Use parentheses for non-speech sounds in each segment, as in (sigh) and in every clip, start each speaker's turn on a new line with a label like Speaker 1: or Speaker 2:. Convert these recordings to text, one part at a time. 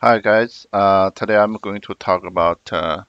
Speaker 1: Hi guys, uh, today I'm going to talk about uh,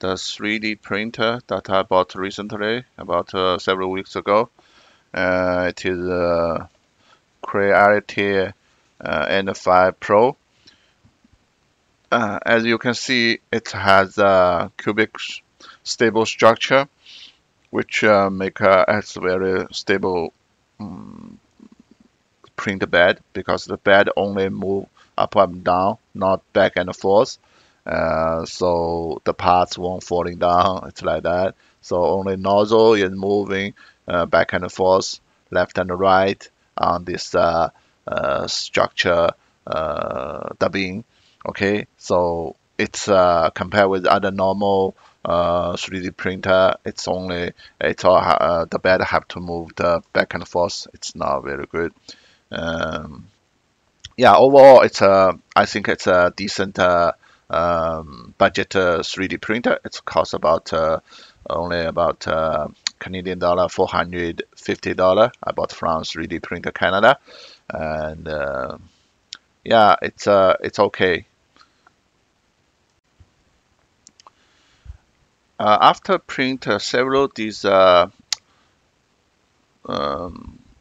Speaker 1: the 3D printer that I bought recently, about uh, several weeks ago. Uh, it is a Creality uh, Ender 5 Pro. Uh, as you can see, it has a cubic stable structure, which uh, make uh, a very stable um, print bed because the bed only move up and down, not back and forth. Uh, so the parts won't falling down. It's like that. So only nozzle is moving uh, back and forth, left and right on this uh, uh structure uh, dubbing. Okay, so it's uh, compared with other normal 3D printer. It's only it's all the bed have to move the back and forth. It's not very good. Um, yeah, overall, it's a I think it's a decent uh, um, budget uh, 3D printer. It costs about uh, only about uh, Canadian dollar 450 dollar. I bought from 3D Printer Canada, and uh, yeah, it's uh it's okay. Uh, after print several these um,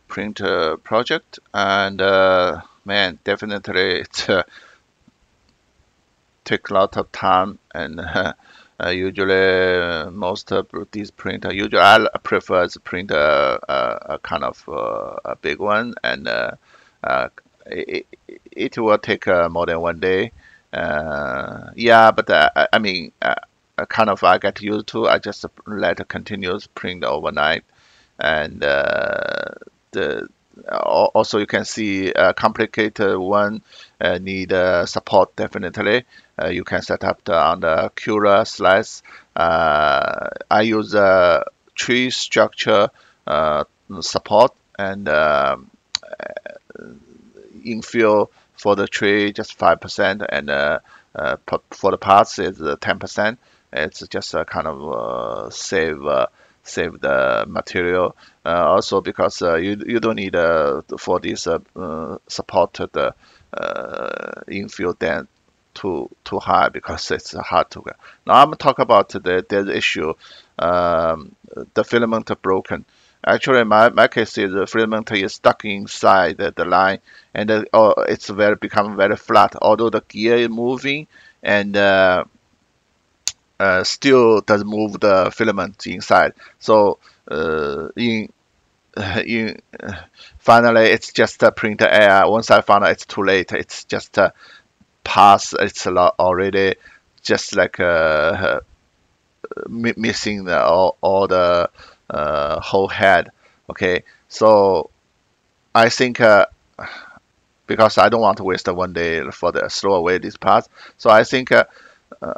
Speaker 1: printer project and man, definitely it uh, take a lot of time and uh, (laughs) uh, usually uh, most of these printer usually I prefer to print a, a, a kind of uh, a big one and uh, it, it will take more than one day. Yeah but I, I mean kind of I get used to I just let it continuous print overnight and the also you can see a complicated one uh, need uh, support definitely. Uh, you can set up the, on the Cura slice. I use a tree structure support and um, infill for the tree just 5% and uh, uh, for the parts is 10%. It's just a kind of uh, save save the material. Uh, also because uh, you you don't need uh, for this supported infill then too too high because it's hard to get. Now I'm talk about the the issue. Um, the filament broken. Actually, my, my case is the filament is stuck inside the, the line, and uh, oh, it's very become very flat. Although the gear is moving, and uh, uh, still does move the filament inside. So uh, in (sighs) in (sighs) finally it's just a print air. Once I found out it's too late, it's just a pass. It's already just like uh, (laughs) missing the, all, all the uh, whole head. Okay, so I think uh, (sighs) because I don't want to waste one day for the throw away this parts, so I think uh, uh,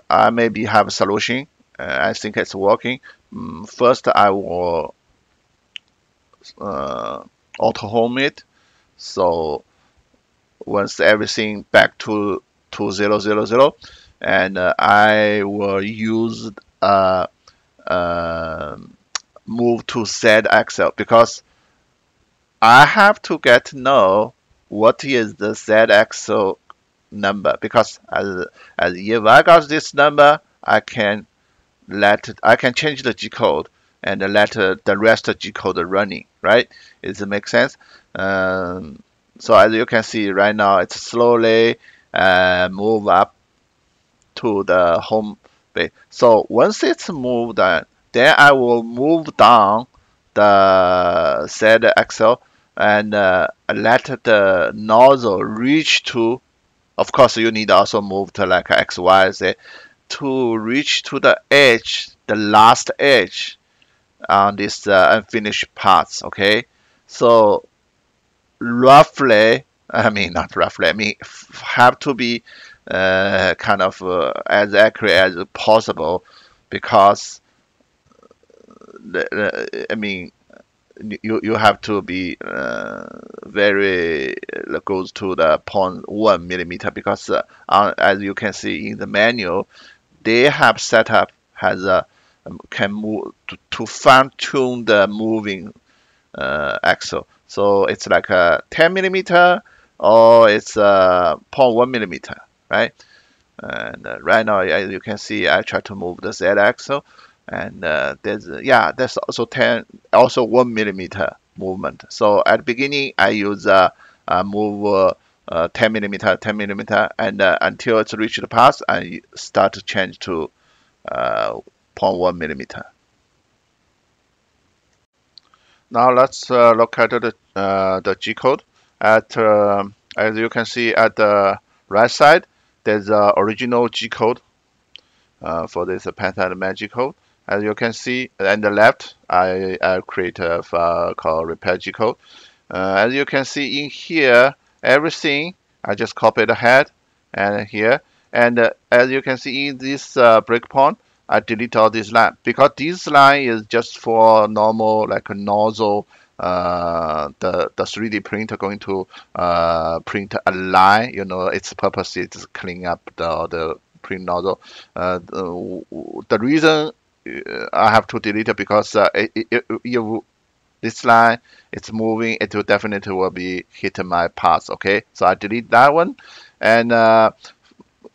Speaker 1: I maybe have a solution. Uh, I think it's working. Um, first, I will uh, auto home it. So once everything back to to zero zero zero, and uh, I will use uh, uh, move to Z axis because I have to get to know what is the Z axle number because as, as if I got this number, I can let I can change the G code and let uh, the rest of G code running, right? Does it make sense? Um, so as you can see right now, it's slowly uh, move up to the home base. So once it's moved, uh, then I will move down the Z axle and uh, let the nozzle reach to of course, you need also move to like X, Y, Z to reach to the edge, the last edge on this uh, unfinished parts. Okay, so roughly, (laughs) I mean not roughly, I mean have to be uh, kind of uh, as accurate as possible because the, the, I mean you you have to be uh, very uh, goes to the 0.1 millimeter because uh, as you can see in the manual they have set up has a um, can move to, to fine tune the moving uh, axle so it's like a 10 millimeter or it's a 0.1 millimeter right? And uh, right now, as you can see, I try to move the Z axle, and uh, there's yeah, there's also 10, also one millimeter movement. So at the beginning, I use uh, uh move uh, 10 millimeter, 10 millimeter, and uh, until it's reached the pass, I start to change to uh, 0.1 millimeter. Now let's uh, look at the the G code. At as you can see at the right side, there's the original G code for this Panther Magic code. As you can see, on the left, I, I create a file called repair G code. as you can see in here, everything. I just copy the head and here. And uh, as you can see in this uh, breakpoint, I delete all this line because this line is just for normal like a nozzle. Uh, the the 3D printer going to uh, print a line. You know, its purpose is to clean up the the print nozzle. Uh, the, the reason uh, I have to delete it because uh, it, it, you this line it's moving it will definitely will be hitting my path okay? So I delete that one. And uh,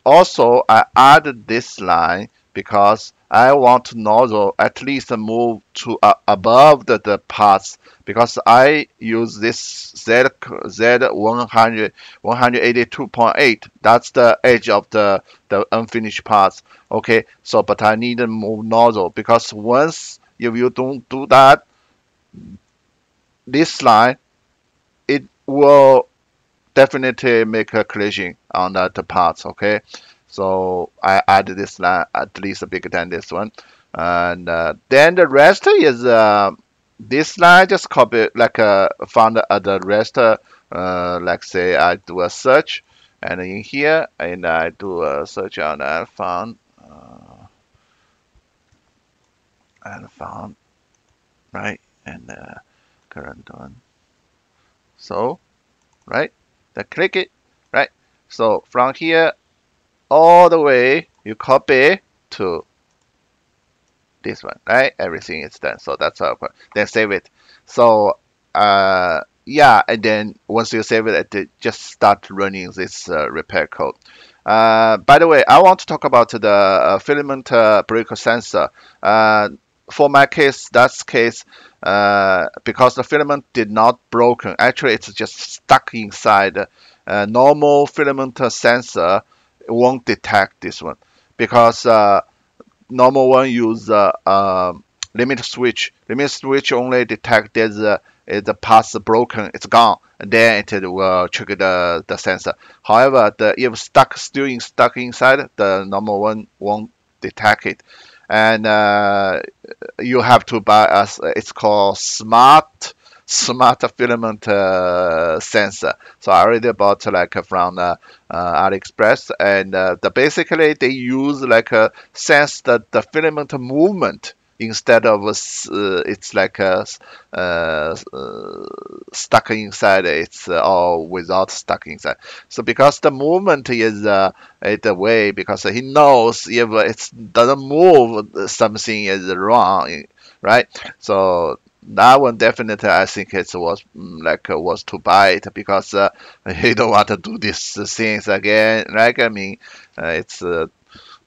Speaker 1: also I add this line because I want to nozzle at least move to uh, above the, the parts because I use this Z Z 100 182.8 that's the edge of the the unfinished parts okay so but I need to move nozzle because once if you don't do that this line, it will definitely make a collision on that parts, okay? So I add this line at least bigger than this one. And uh, then the rest is uh, this line just copy like uh, found at the rest, uh, like say I do a search and in here and I do a search on and found uh, and found right and uh, current one. So, right, then click it, right? So from here all the way, you copy to this one, right? Everything is done. So that's how, then save it. So, uh, yeah, and then once you save it, it just start running this uh, repair code. Uh, by the way, I want to talk about the uh, filament uh, breaker sensor. Uh, for my case, that's case, uh, because the filament did not broken. Actually, it's just stuck inside. Uh, normal filament sensor won't detect this one because uh, normal one use uh, um, limit switch. Limit switch only detect there's the path broken, it's gone, and then it will trigger the, the sensor. However, the if stuck still in, stuck inside, the normal one won't detect it and uh, you have to buy a, it's called smart smart filament uh, sensor. So I already bought like from uh, uh, AliExpress, and uh, the basically they use like a sense that the filament movement instead of uh, it's like a, uh, stuck inside it's or without stuck inside so because the movement is uh, the way because he knows if it doesn't move something is wrong right so that one definitely I think it was mm, like uh, was to buy it because uh, (laughs) he don't want to do these things again. Like I mean, uh, it's uh,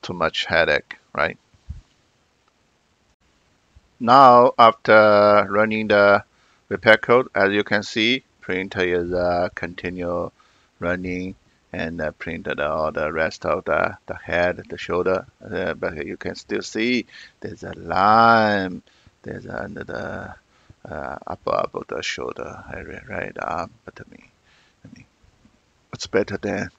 Speaker 1: too much headache, right? Now, after running the repair code, as you can see, printer is uh, continue running and uh, printed all the rest of the, the head, the shoulder. Uh, but you can still see there's a line, there's under uh, above the shoulder area, right arm. But I mean, I mean, it's better than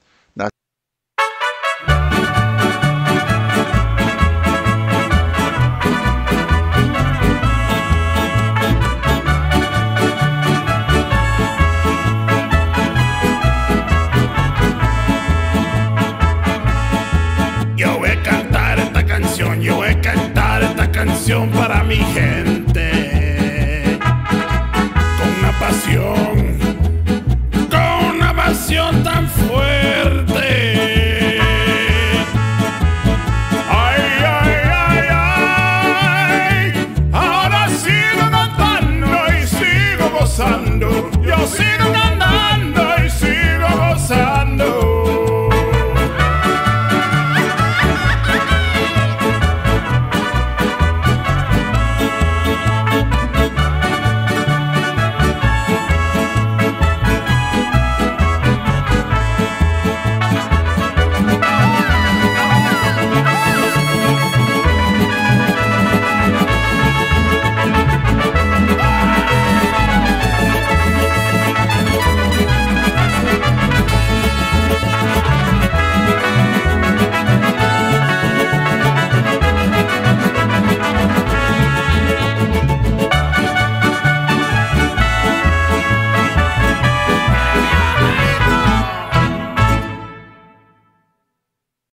Speaker 2: para mi gente.